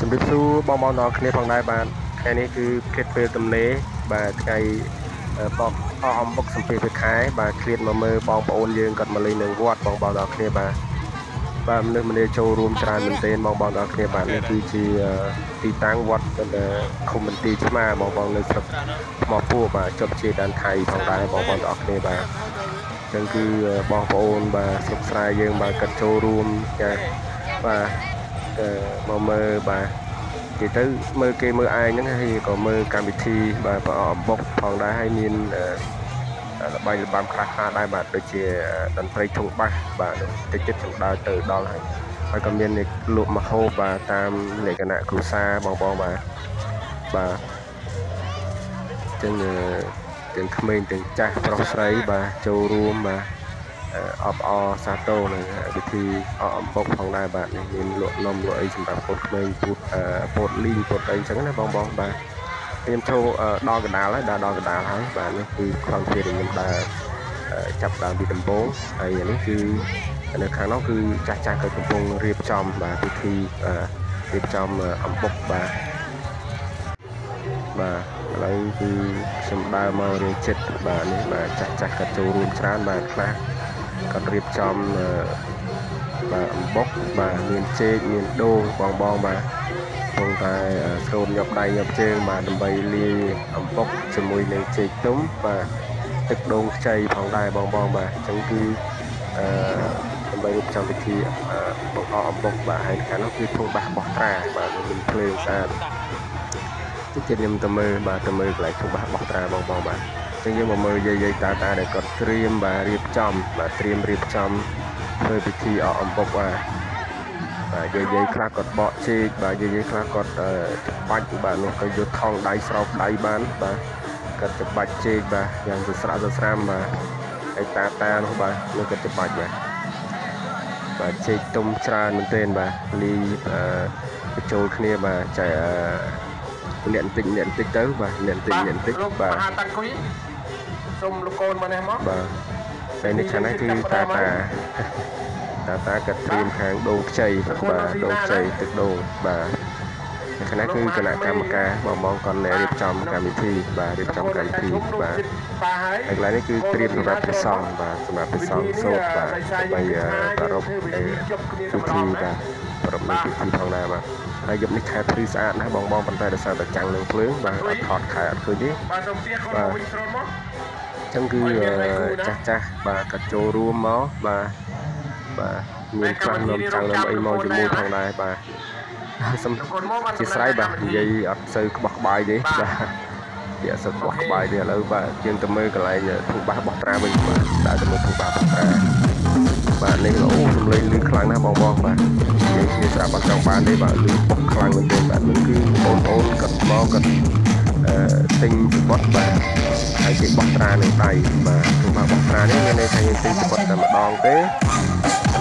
ជំរាបសួរបងប្អូនទាំងអស់គ្នាផងដែរបាទថ្ងៃនេះគឺឃ្លាតពេលទំនេរបាទថ្ងៃអឺបកអស់អំបុកសំភារពេលខែបាទឃ្លាតមកមើលបងប្អូនយើងគាត់មកលេងនៅវត្តបងប្អូនទាំងអស់គ្នាបាទបាទមនុស្សម្នាចូលរួមច្រើនមែនទែនបងប្អូនទាំងអស់គ្នាបាទនេះគឺជាអឺទីតាំងវត្តនៅឃុំមន្ទីរឆ្មាបងប្អូននៅស្រុកថ្មពួរបាទជាប់ជាដែនថៃផងដែរបងប្អូនទាំងអស់គ្នាបាទចឹងគឺបងប្អូនបាទស្រុកស្រែយើងបាទកាត់ចូលរួមចាបាទអឺ មកមើលបាទនិយាយទៅមើលគេមើលឯងហ្នឹងហើយក៏មើលកម្មវិធីបាទប្រអប់អំបុកផងដែរហើយមានអឺល្បែងល្បាំខ្លះខ្លះដែរបាទដូចជាតន្ត្រីធុងបាសបាទតិចតិចចង្ដើទៅដល់ហើយហើយក៏មានលក់មហូបបាទតាមលក្ខណៈគ្រួសារបងបងបាទបាទចឹងអឺទាំងក្មេងទាំងចាស់ប្រុសស្រីបាទចូលរួមបាទ អបអរសាទរនឹងវិធីអកអំបុកផងដែរបាទនេះមានលក់នំលក់អីសម្រាប់កូនក្មេងពូតពូតលីងពូតអីចឹងណាបងបងបាទខ្ញុំចូលដល់កណ្ដាលហើយដល់ដល់កណ្ដាលហើយបាទនេះគឺខំជាខ្ញុំដើរចាប់ដើមពីដំបូងហើយនេះគឺនៅខាងនោះគឺចាស់ចាស់ក៏កំពុងរៀបចំបាទពិធីរៀបចំអំបុកបាទបាទឥឡូវគឺខ្ញុំដើរមករៀងចិត្តបាទនេះបាទចាស់ចាស់ក៏ចូលរួមច្រើនបាទខ្លះ គាត់រៀបចំបាទអំបុកបាទមានចេកមានដូងបងបងបាទគង់តែស្រូនញាប់ដៃញាប់ជើងបាទដើម្បីលាយអំបុកជាមួយនឹងចេកទុំបាទទឹកដូងខ្ចីផងដែរបងបងបាទអញ្ចឹងគឺអឺដើម្បីរៀបចំពិធីបង្អកអំបុកបាទហើយខាងនោះគឺធុងបាសបោះត្រាបាទមានភ្លើងស្អាតតិចទៀតខ្ញុំទៅមើលបាទទៅមើលកន្លែងធុងបាសបោះត្រាបងបងបាទ ចឹងយើងមកមើលយាយយាយតាតាដែលគាត់ត្រៀមបាទរៀបចំបាទត្រៀមរៀបចំធ្វើពិធីអកអំបុកបាទបាទយាយយាយខ្លះគាត់បកជែកបាទយាយយាយខ្លះគាត់ច្បាច់បាទនោះក៏យកថងដៃស្រោបដៃបានបាទគាត់ច្បាច់ជែកបាទយ៉ាងសស្រាក់សស្រាមបាទហើយតាតានោះបាទនោះគាត់ច្បាច់បាទបាទជែកទុំច្រើនមែនទែនបាទលីបញ្ចូលគ្នាបាទចែលាក់បន្តិចលាក់បន្តិចទៅបាទលាក់បន្តិចលាក់បន្តិចបាទមហាតាគុយ សូមលោកកូនមកនេះមកបាទហើយនេះខាងនេះគឺតាតាតាតាក៏ត្រៀមខាងដូងខ្ចីបាទដូងខ្ចីទឹកដូងបាទខាងនេះគឺគណៈកម្មការបងបងគាត់រៀបចំកម្មវិធីបាទរៀបចំកម្មវិធីបាទប៉ាហើយហើយកន្លែងនេះគឺត្រៀមសម្រាប់ព្រះសង្ឃបាទសម្រាប់ព្រះសង្ឃសូត្របាទដើម្បីប្រារព្ធពិធីបាទប្រារព្ធពិធីផងដែរបាទហើយយប់នេះខែភ្លឺស្អាតណាស់បងបងប៉ុន្តែដោយសារតែចាំងនឹងភ្លើងបាទអត់ថតខែអត់ឃើញទេបាទសូមទាកូនមកវិញក្រោយមក ចឹងគឺចាស់ចាស់បាទក៏ចូលរួមមកបាទបាទមានខ្លះនំចាំងនំអីមកជាមួយផងដែរបាទសូមលោកកូនមកបានជាស្រ័យបាទនិយាយអត់សូវក្បោះក្បាយទេបាទវាអត់សូវក្បោះក្បាយទេឥឡូវបាទយើងទៅមើលកន្លែងធូបបាសបោះត្រាវិញបាទដើរទៅមើលធូបបាសបោះត្រាបាទនេះអូសំឡេងលឺខ្លាំងណាស់បងបងបាទនិយាយគ្នាស្រាប់អត់ចង់បានទេបាទលឺបុកខ្លាំងមែនទេបាទនេះគឺបងប្អូនគាត់មកគាត់អឺ ទិញសបុតបាទហើយគេបោះត្រានឹងដៃបាទធូបបាសបោះត្រានេះមានន័យថាយើងទិញសបុតតែម្ដងទេ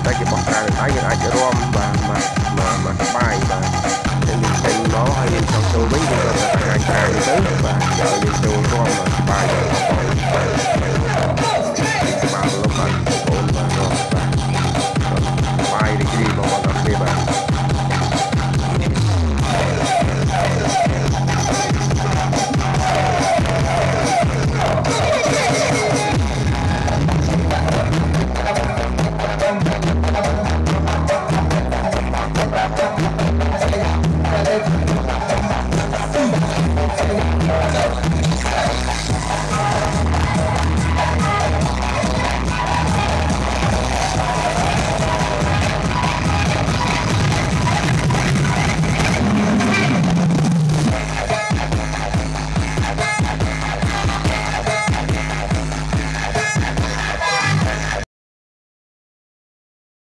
តែគេបោះត្រានឹងដៃយើងអាចរួមបាទមកមកមកក្បាល